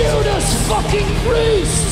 Judas fucking Priest!